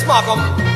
Chris Markham.